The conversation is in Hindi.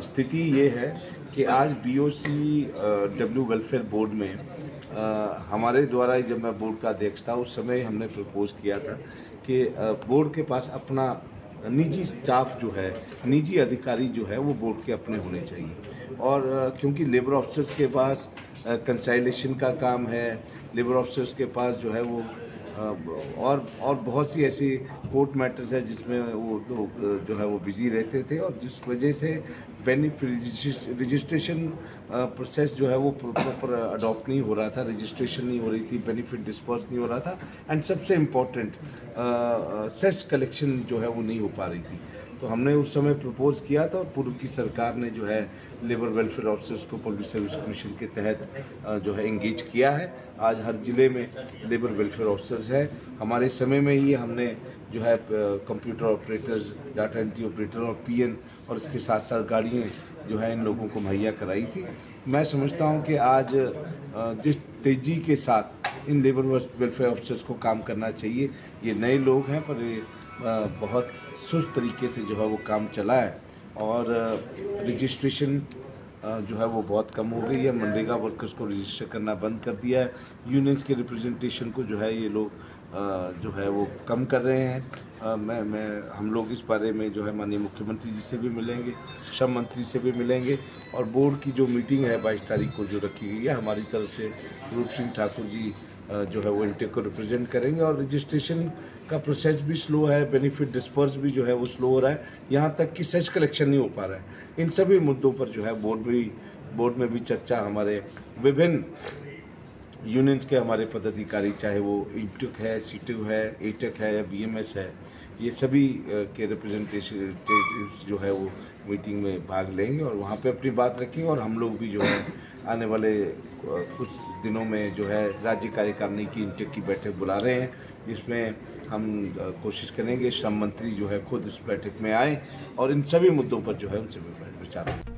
स्थिति ये है कि आज बीओसी डब्ल्यू वेलफेयर बोर्ड में आ, हमारे द्वारा जब मैं बोर्ड का अध्यक्ष था उस समय हमने प्रपोज किया था कि बोर्ड के पास अपना निजी स्टाफ जो है निजी अधिकारी जो है वो बोर्ड के अपने होने चाहिए। और क्योंकि लेबर ऑफिसर्स के पास कंसाइलेशन का काम है लेबर ऑफिसर्स के पास जो है वो और और बहुत सी ऐसी कोर्ट मैटर्स है जिसमें वो लोग जो है वो बिज़ी रहते थे और जिस वजह से बेनिफिट रजिस्ट्रेशन प्रोसेस जो है वो प्रॉपर अडॉप्ट नहीं हो रहा था रजिस्ट्रेशन नहीं हो रही थी बेनिफिट डिस्पर्स नहीं हो रहा था एंड सबसे इम्पोर्टेंट सेस कलेक्शन जो है वो नहीं हो पा रही थी। तो हमने उस समय प्रपोज किया था और पूर्व की सरकार ने जो है लेबर वेलफेयर ऑफिसर्स को पब्लिक सर्विस कमीशन के तहत जो है इंगेज किया है। आज हर ज़िले में लेबर वेलफेयर ऑफिसर्स हैं। हमारे समय में ही हमने जो है computer operators data entry operator और पीएन और इसके साथ साथ गाड़ियाँ जो है, इन लोगों को मुहैया कराई थी। मैं समझता हूँ कि आज जिस तेज़ी के साथ इन लेबर वेलफेयर ऑफिसर्स को काम करना चाहिए, ये नए लोग हैं, पर बहुत सुस्त तरीके से जो है वो काम चला है और रजिस्ट्रेशन जो है वो बहुत कम हो गई है। मनरेगा वर्कर्स को रजिस्टर करना बंद कर दिया है। यूनियंस के रिप्रेजेंटेशन को जो है ये लोग जो है वो कम कर रहे हैं। मैं मैं, हम लोग इस बारे में जो है माननीय मुख्यमंत्री जी से भी मिलेंगे, श्रम मंत्री से भी मिलेंगे और बोर्ड की जो मीटिंग है बाईस तारीख को जो रखी गई है, हमारी तरफ़ से रूप सिंह ठाकुर जी जो है वो इंटेक को रिप्रेजेंट करेंगे और रजिस्ट्रेशन का प्रोसेस भी स्लो है बेनिफिट डिस्पर्स भी जो है वो स्लो हो रहा है। यहाँ तक कि सेस कलेक्शन नहीं हो पा रहा है। इन सभी मुद्दों पर जो है बोर्ड भी बोर्ड में भी चर्चा हमारे विभिन्न यूनियंस के हमारे पदाधिकारी, चाहे वो इंटक है सी है एटक है या बीएमएस है ये सभी के रिप्रेजेंटेटिव जो है वो मीटिंग में भाग लेंगे और वहाँ पे अपनी बात रखेंगे और हम लोग भी जो है, आने वाले कुछ दिनों में जो है राज्य कार्यकारिणी की इंटेक की बैठक बुला रहे हैं, जिसमें हम कोशिश करेंगे श्रम मंत्री जो है खुद इस बैठक में आए और इन सभी मुद्दों पर जो है उनसे विचार